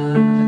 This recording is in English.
time